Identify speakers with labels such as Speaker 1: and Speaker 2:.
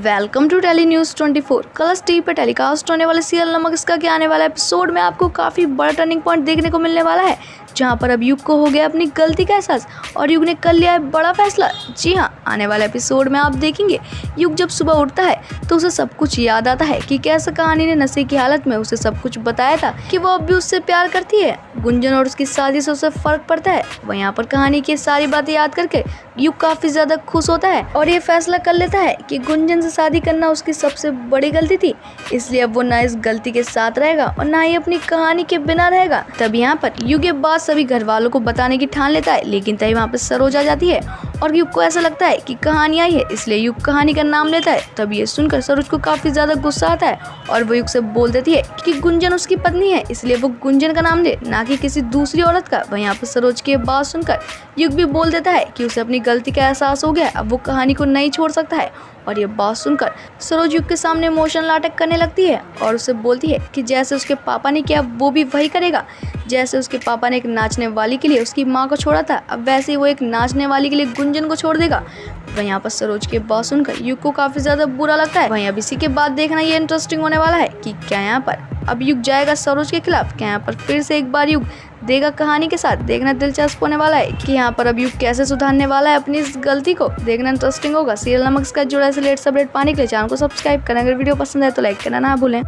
Speaker 1: Welcome to Tele News 24 Colors TV पर telecast होने वाले सीरियल नमक इसका के आने वाला एपिसोड में आपको काफ़ी बड़ा टर्निंग पॉइंट देखने को मिलने वाला है, जहाँ पर अब युग को हो गया अपनी गलती का एहसास और युग ने कर लिया है बड़ा फैसला। जी हाँ आने वाले एपिसोड में आप देखेंगे, युग जब सुबह उठता है तो उसे सब कुछ याद आता है कि कैसे कहानी ने नशे की हालत में उसे सब कुछ बताया था कि वो अब भी उससे प्यार करती है, गुंजन और उसकी शादी से उसे फ़र्क पड़ता है। वह यहाँ पर कहानी की सारी बातें याद करके युग काफ़ी ज़्यादा खुश होता है और ये फैसला कर लेता है कि गुंजन से शादी करना उसकी सबसे बड़ी गलती थी। इसलिए अब वो ना इस गलती के साथ रहेगा और ना ही अपनी कहानी के बिना रहेगा। तब यहाँ पर युग के बाद सभी घर वालों को बताने की ठान लेता है, लेकिन तभी वहाँ पर सरोज आ जाती है और युग को ऐसा लगता है कि कहानी आई है, इसलिए युग कहानी का नाम लेता है। तब ये सुनकर सरोज को काफ़ी ज़्यादा गुस्सा आता है और वो युग से बोल देती है कि गुंजन उसकी पत्नी है, इसलिए वो गुंजन का नाम ले, ना कि किसी दूसरी औरत का। वह यहाँ पर सरोज की बात सुनकर युग भी बोल देता है कि उसे अपनी गलती का एहसास हो गया अब वो कहानी को नहीं छोड़ सकता है। और ये बात सुनकर सरोज युग के सामने इमोशनल नाटक करने लगती है और उसे बोलती है कि जैसे उसके पापा ने किया, वो भी वही करेगा। जैसे उसके पापा ने एक नाचने वाली के लिए उसकी माँ को छोड़ा था, अब वैसे ही वो एक नाचने वाली के लिए गुंजन को छोड़ देगा। वह यहाँ पर सरोज के बात सुनकर युग को काफ़ी ज़्यादा बुरा लगता है। वहीं अब इसी के बाद देखना ये इंटरेस्टिंग होने वाला है कि क्या यहाँ पर अब युग जाएगा सरोज के खिलाफ, क्या यहाँ पर फिर से एक बार युग देगा कहानी के साथ। देखना दिलचस्प होने वाला है कि यहाँ पर अब युग कैसे सुधारने वाला है अपनी इस गलती को। देखना इंटरेस्टिंग होगा। सीरियल नमक का जुड़ा ऐसे लेट अपडेट पाने के लिए चैनल को सब्सक्राइब करें अगर वीडियो पसंद है तो लाइक करना ना भूलें।